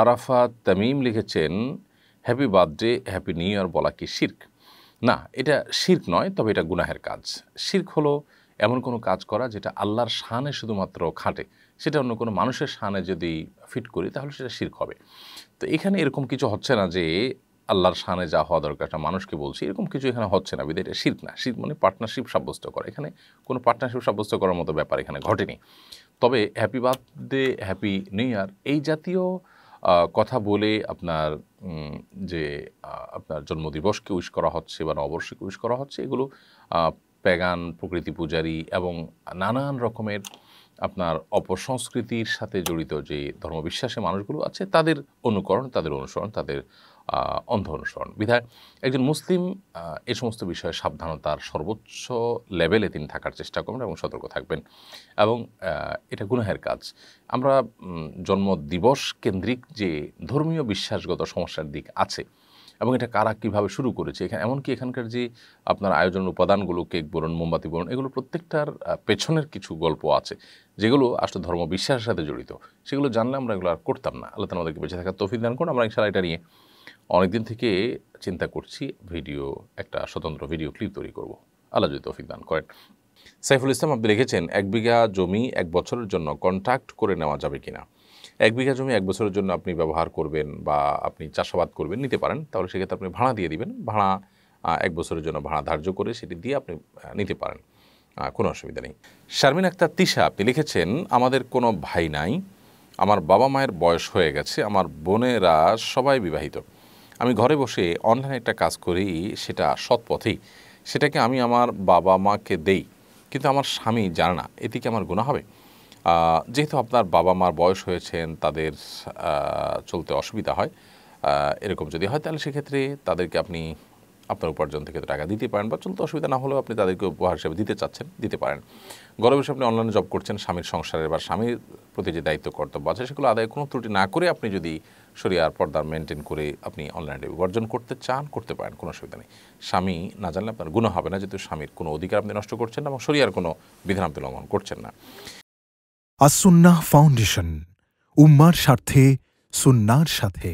আরাফাত তামিম লিখেছেন, happy birthday, happy new year বলা কি শির্ক? না, এটা শির্ক নয়, তবে এটা গুনাহের কাজ। শির্ক হলো এমন কোনো কাজ করা যেটা আল্লাহর শানে শুধুমাত্র খাটে। সেটা অন্য কোনো মানুষের শানে যদি ফিট করি, তাহলে সেটা শির্ক হবে। তো এখানে এরকম কিছু হচ্ছে না যে আল্লাহর শানে যা হওয়া দরকার, একটা মানুষকে বলছি, এরকম কিছু এখানে হচ্ছে না। বিদে এটা শির্ক না। শির্ক মানে পার্টনারশিপ সাব্যস্ত করা। এখানে কোনো পার্টনারশিপ সাব্যস্ত করার মতো ব্যাপার এখানে ঘটেনি। তবে happy birthday, happy new year এই জাতীয় কথা বলে আপনার যে আপনার জন্মদিবসকে উইশ করা হচ্ছে বা নববর্ষকে উইশ করা হচ্ছে, এগুলো প্যাগান প্রকৃতি পূজারী এবং নানান রকমের আপনার অপসংস্কৃতির সাথে জড়িত যে ধর্মবিশ্বাসের মানুষগুলো আছে, তাদের অনুকরণ, তাদের অনুসরণ, তাদের অন্ধ অনুসরণ বিধায় একজন মুসলিম এই সমস্ত বিষয়ে সাবধানতার সর্বোচ্চ লেভেলে তিনি থাকার চেষ্টা করবেন এবং সতর্ক থাকবেন। এবং এটা গুনাহের কাজ। আমরা জন্ম দিবস কেন্দ্রিক যে ধর্মীয় বিশ্বাসগত সমস্যার দিক আছে এবং এটা কারা কীভাবে শুরু করেছে, এখানে, এমনকি এখানকার যে আপনার আয়োজনের উপাদানগুলো, কেক বরণ মোমবাতি বরণ এগুলো প্রত্যেকটার পেছনের কিছু গল্প আছে, যেগুলো আসলে ধর্ম বিশ্বাসের সাথে জড়িত। সেগুলো জানলে আমরা এগুলো আর করতাম না। আল্লাহ আমাদেরকে বেঁচে থাকার তৌফিক দান করুন। আমরা ইনশাল্লাহ এটা নিয়ে অনেকদিন থেকে চিন্তা করছি, ভিডিও, একটা স্বতন্ত্র ভিডিও ক্লিপ তৈরি করব। আল্লাহ যদি তৌফিক দান করেন। সাইফুল ইসলাম, আপনি লিখেছেন, এক বিঘা জমি এক বছরের জন্য কন্ট্রাক্ট করে নেওয়া যাবে কিনা? এক বিঘা জমি এক বছরের জন্য আপনি ব্যবহার করবেন বা আপনি চাষাবাদ করবেন, নিতে পারেন। তাহলে সেক্ষেত্রে আপনি ভাড়া দিয়ে দিবেন। ভাড়া এক বছরের জন্য ভাড়া ধার্য করে সেটি দিয়ে আপনি নিতে পারেন। কোনো অসুবিধা নেই। শারমিন আক্তার তিশা, আপনি লিখেছেন, আমাদের কোনো ভাই নাই। আমার বাবা মায়ের বয়স হয়ে গেছে। আমার বোনেরা সবাই বিবাহিত। আমি ঘরে বসে অনলাইনে একটা কাজ করি, সেটা সৎ পথেই। সেটাকে আমি আমার বাবা মাকে দেই, কিন্তু আমার স্বামী জানে না, এতে কি আমার গুণা হবে? যেহেতু আপনার বাবা মার বয়স হয়েছেন, তাদের চলতে অসুবিধা হয় এরকম যদি হয়, তাহলে সেক্ষেত্রে তাদেরকে আপনি আপনার উপার্জন থেকে টাকা দিতে পারেন বা চলতে অসুবিধা না হলেও আপনি তাদেরকে উপহার হিসেবে দিতে চাচ্ছেন, দিতে পারেন। গরমে বসে আপনি অনলাইনে জব করছেন, স্বামীর সংসারের বা স্বামীর প্রতি যে দায়িত্ব, কর্তব্য আছে, সেগুলো আদায় কোনো ত্রুটি না করে আপনি যদি শরিয়ার পর্দা মেনটেন করে আপনি অনলাইনে উপার্জন করতে চান, করতে পারেন, কোনো অসুবিধা নেই। স্বামী না জানলে আপনার গুণ হবে না, যেহেতু স্বামীর কোনো অধিকার আপনি নষ্ট করছেন না এবং শরিয়ার কোনো বিধান আপনি লঙ্ঘন করছেন না। আসুন্নাহ ফাউন্ডেশন, উম্মার স্বার্থে, সুন্নার সাথে।